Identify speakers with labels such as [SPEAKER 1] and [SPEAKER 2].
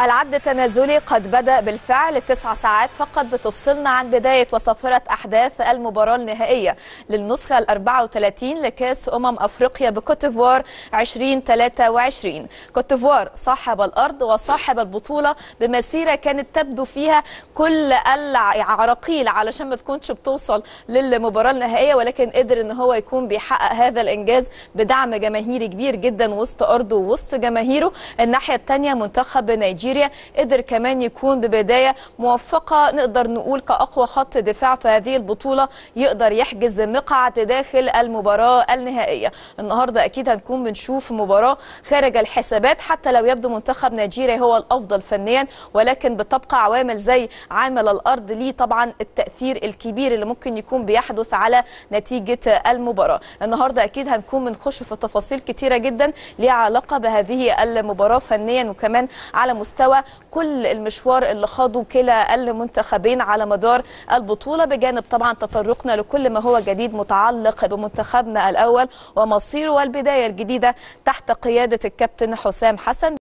[SPEAKER 1] العد التنازلي قد بدأ بالفعل تسع ساعات فقط بتفصلنا عن بداية وصافرة أحداث المباراة النهائية للنسخة ال 34 لكأس أمم أفريقيا بكوتيفوار 2023 كوتيفوار صاحب الأرض وصاحب البطولة بمسيرة كانت تبدو فيها كل العراقيل علشان ما تكونش بتوصل للمباراة النهائية ولكن قدر إن هو يكون بيحقق هذا الإنجاز بدعم جماهيري كبير جدا وسط أرضه ووسط جماهيره. الناحية الثانية منتخب نيجيريا نيجيريا قدر كمان يكون ببداية موفقة. نقدر نقول كأقوى خط دفاع في هذه البطولة يقدر يحجز مقعد داخل المباراة النهائية. النهارده أكيد هنكون بنشوف مباراة خارج الحسابات حتى لو يبدو منتخب نيجيريا هو الأفضل فنيا ولكن بتبقى عوامل زي عامل الأرض ليه طبعا التأثير الكبير اللي ممكن يكون بيحدث على نتيجة المباراة. النهارده أكيد هنكون بنخش في تفاصيل كتيرة جدا ليها علاقة بهذه المباراة فنيا وكمان على مستوى مستوى كل المشوار اللي خاضه كلا المنتخبين على مدار البطولة بجانب طبعا تطرقنا لكل ما هو جديد متعلق بمنتخبنا الأول ومصيره والبداية الجديدة تحت قيادة الكابتن حسام حسن.